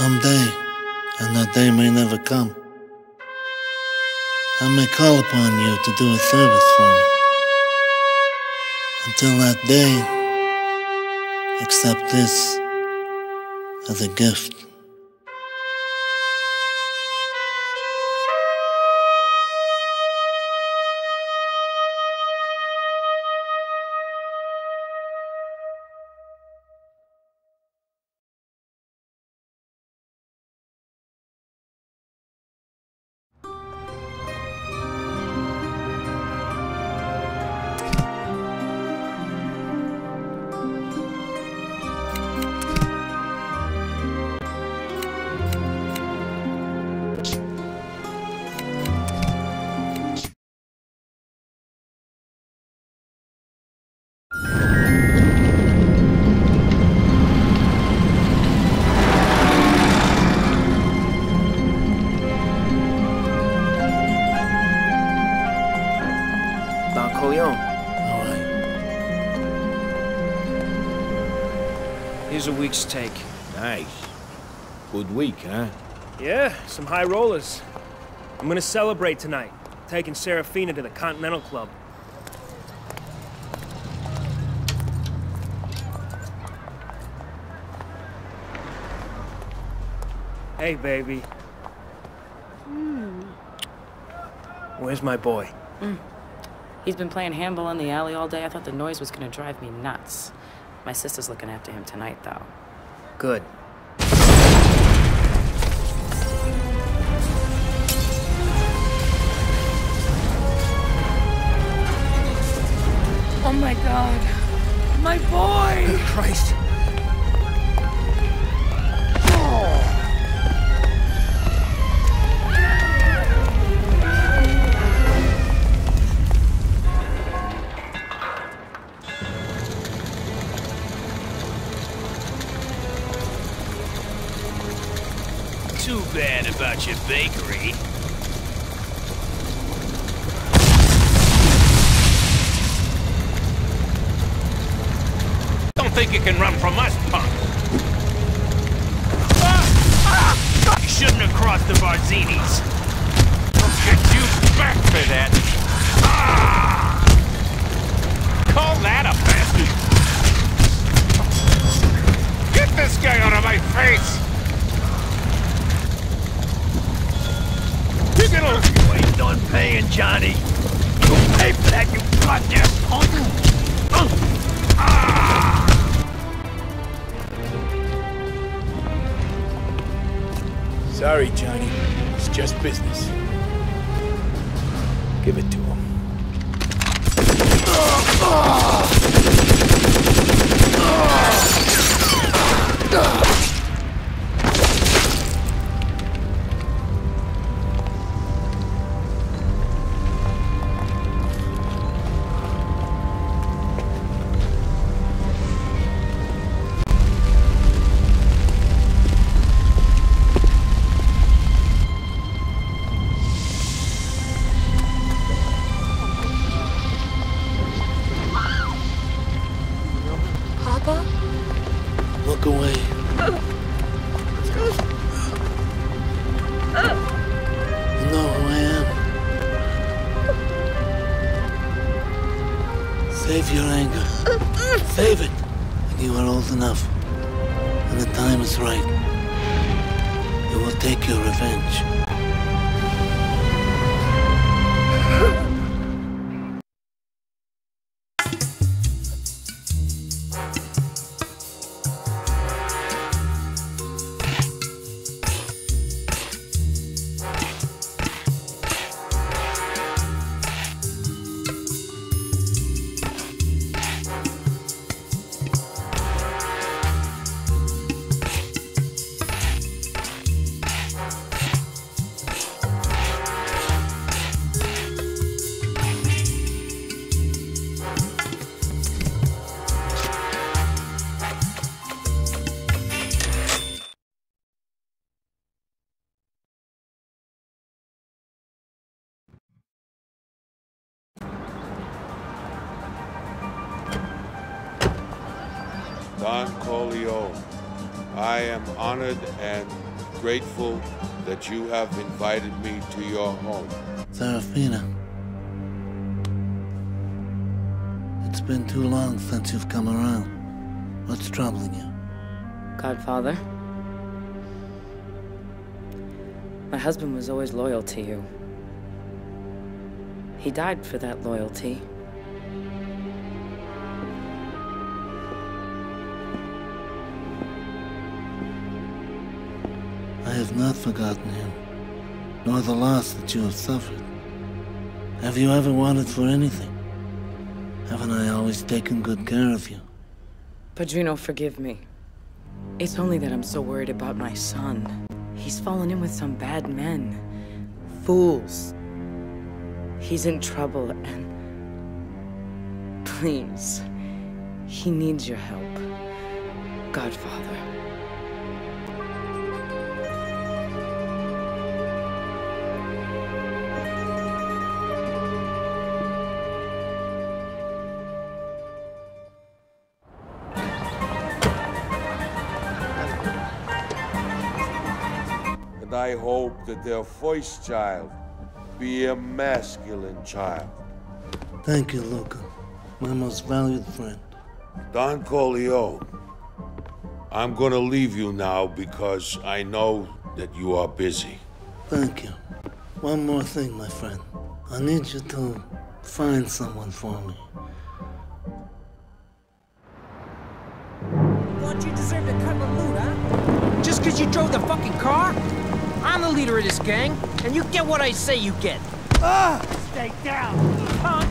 Someday, and that day may never come, I may call upon you to do a service for me. Until that day, accept this as a gift. Here's a week's take. Nice. Good week, huh? Yeah, some high rollers. I'm gonna celebrate tonight. Taking Serafina to the Continental Club. Hey, baby. Hmm. Where's my boy? Hmm. He's been playing handball in the alley all day. I thought the noise was gonna drive me nuts. My sister's looking after him tonight, though. Good. Oh my god. My boy! Christ. Too bad about your bakery. Don't think you can run from us, punk. Ah! Ah! You shouldn't have crossed the Barzinis. I'll get you back for that. Ah! Call that a bastard. Get this guy out of my face! Gonna... You ain't done paying, Johnny. You pay for that, you goddamn punk! Sorry, Johnny. It's just business. Give it to him. Papa? You are old enough. and the time is right. You will take your revenge. Don I am honored and grateful that you have invited me to your home. Serafina. It's been too long since you've come around. What's troubling you? Godfather. My husband was always loyal to you. He died for that loyalty. Have not forgotten him, nor the loss that you have suffered. Have you ever wanted for anything? Haven't I always taken good care of you? Padrino, forgive me. It's only that I'm so worried about my son. He's fallen in with some bad men. Fools. He's in trouble and... Please. He needs your help. Godfather. And I hope that their first child be a masculine child. Thank you, Luca. My most valued friend. Don Corleone, I'm gonna leave you now because I know that you are busy. Thank you. One more thing, my friend. I need you to find someone for me. Thought you deserved a cut of loot, huh? Just because you drove the fucking car? I'm the leader of this gang, and you get what I say you get. Ah! Stay down, punk!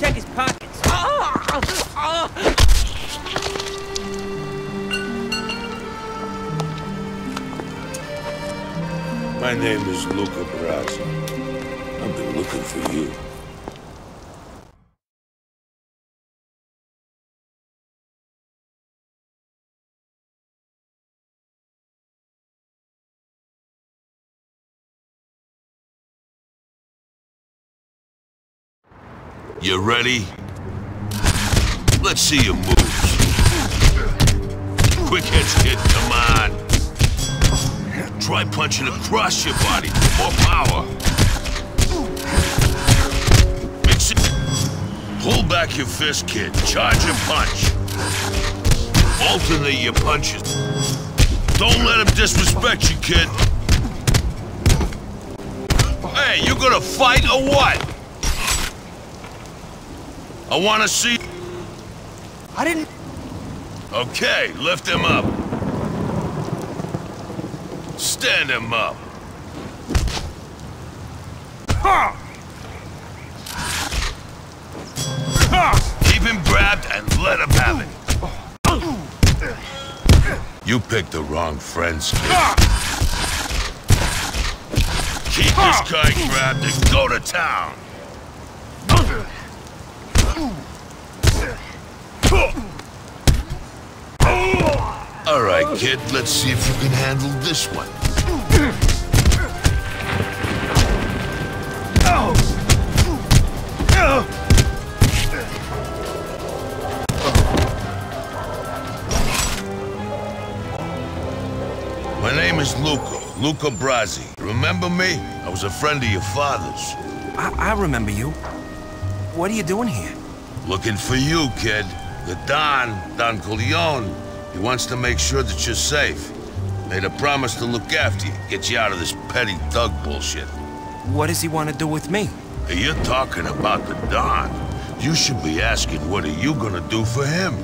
Check his pockets. My name is Luca Brasi. I've been looking for you. You ready? Let's see your moves. Quick hits, kid, come on. Try punching across your body for more power. Mix it. Pull back your fist, kid. Charge your punch. Alternate your punches. Don't let him disrespect you, kid. Hey, you gonna fight or what? I wanna see... I didn't... Okay, lift him up. Stand him up. Keep him grabbed and let him have it. You picked the wrong friends, kid. Keep this guy grabbed and go to town. All right, kid, let's see if you can handle this one. My name is Luca, Luca Brasi. Remember me? I was a friend of your father's. I, I remember you. What are you doing here? Looking for you, kid. The Don, Don Corleone, he wants to make sure that you're safe. Made a promise to look after you, get you out of this petty thug bullshit. What does he want to do with me? You're talking about the Don. You should be asking what are you gonna do for him?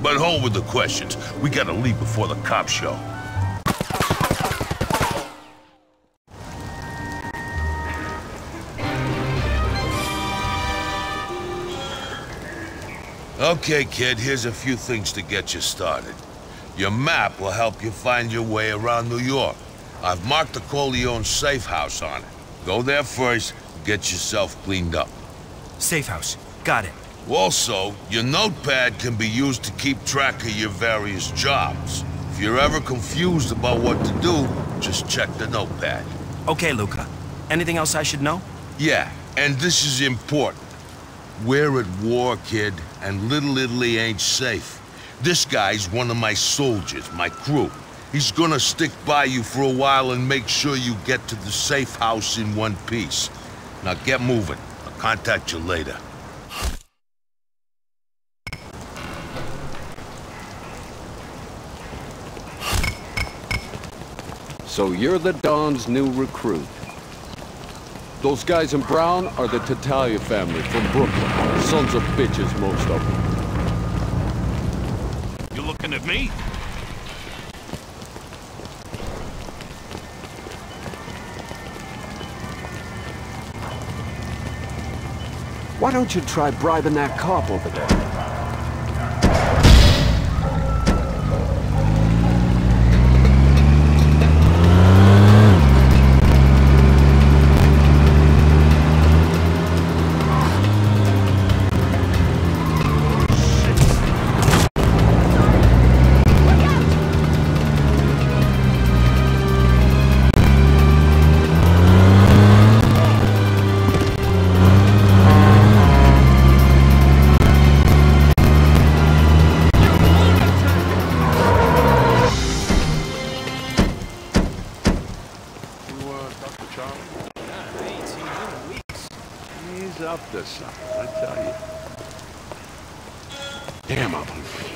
But hold with the questions. We gotta leave before the cops show. Okay, kid, here's a few things to get you started. Your map will help you find your way around New York. I've marked the Corleone safe house on it. Go there first, get yourself cleaned up. Safe house. Got it. Also, your notepad can be used to keep track of your various jobs. If you're ever confused about what to do, just check the notepad. Okay, Luca. Anything else I should know? Yeah, and this is important. We're at war, kid, and Little Italy ain't safe. This guy's one of my soldiers, my crew. He's gonna stick by you for a while and make sure you get to the safe house in one piece. Now get moving. I'll contact you later. So you're the Don's new recruit. Those guys in brown are the Tattaglia family from Brooklyn. Sons of bitches, most of them. You looking at me? Why don't you try bribing that cop over there? I tell you. Damn, I'm hungry.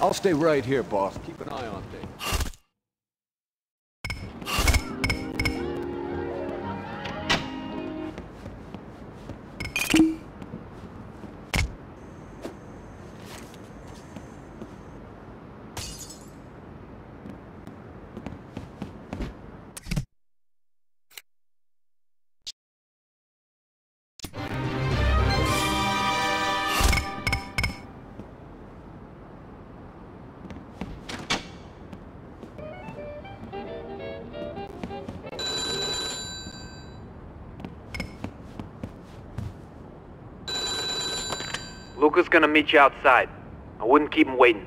I'll stay right here, boss. Keep an eye on things. Luca's gonna meet you outside. I wouldn't keep him waiting.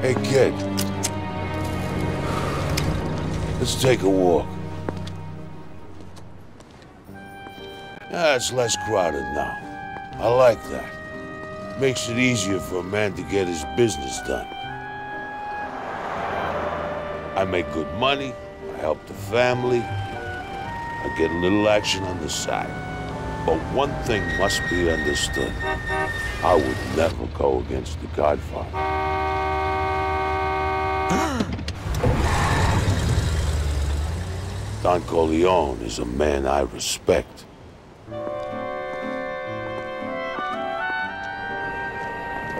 Hey, kid. Let's take a walk. Yeah, it's less crowded now. I like that. Makes it easier for a man to get his business done. I make good money, I help the family, I get a little action on the side. But one thing must be understood. I would never go against the Godfather. Don Corleone is a man I respect.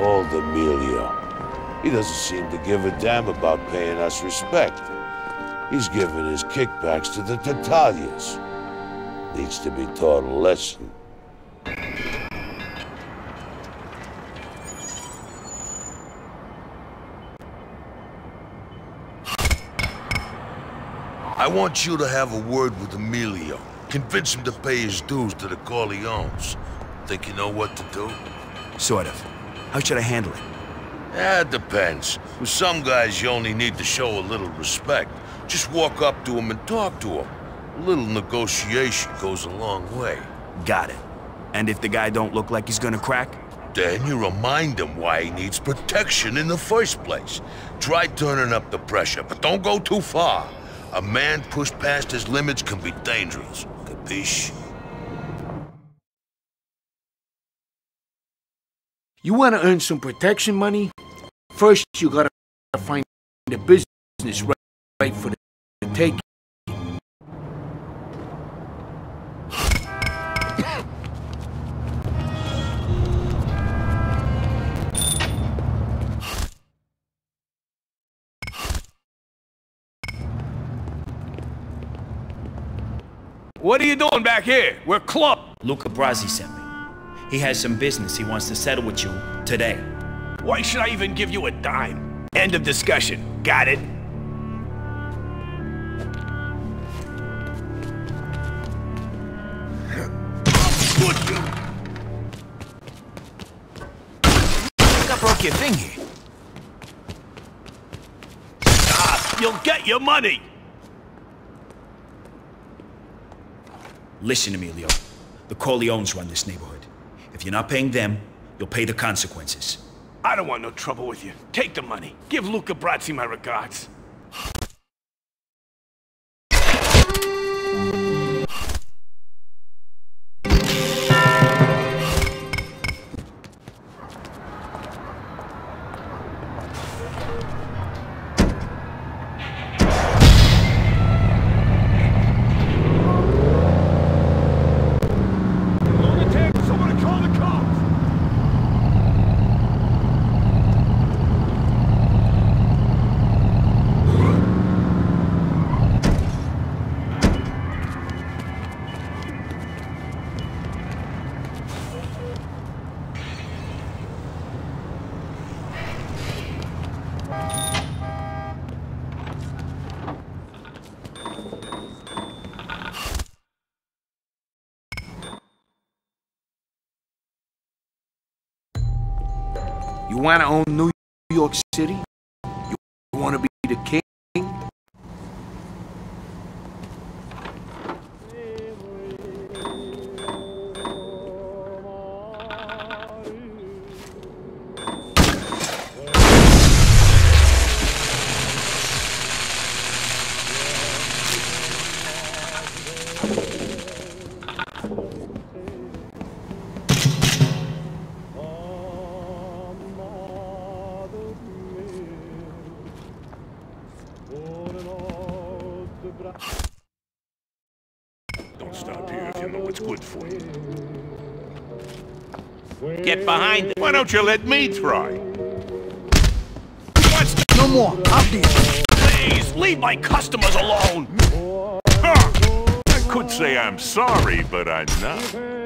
Old Emilio. He doesn't seem to give a damn about paying us respect. He's giving his kickbacks to the Tattaglias. Needs to be taught a lesson. I want you to have a word with Emilio. Convince him to pay his dues to the Corleones. Think you know what to do? Sort of. How should I handle it? Yeah, it depends. With some guys, you only need to show a little respect. Just walk up to him and talk to him. A little negotiation goes a long way. Got it. And if the guy don't look like he's gonna crack? Then you remind him why he needs protection in the first place. Try turning up the pressure, but don't go too far. A man pushed past his limits can be dangerous. Capiche? You want to earn some protection money? First, you gotta find the business right, right for the taking. What are you doing back here? We're club. Luca Brasi sent me. He has some business he wants to settle with you today. Why should I even give you a dime? End of discussion. Got it? I broke your thingy. Ah, you'll get your money! Listen to me, Leo. The Corleones run this neighborhood. You're not paying them, you'll pay the consequences. I don't want no trouble with you. Take the money. Give Luca Brasi my regards. You want to own New York City? Don't stop here if you know what's good for you. Get behind it. Why don't you let me try? What's the... No more. I'll deal. Please, leave my customers alone! I could say I'm sorry, but I'm not.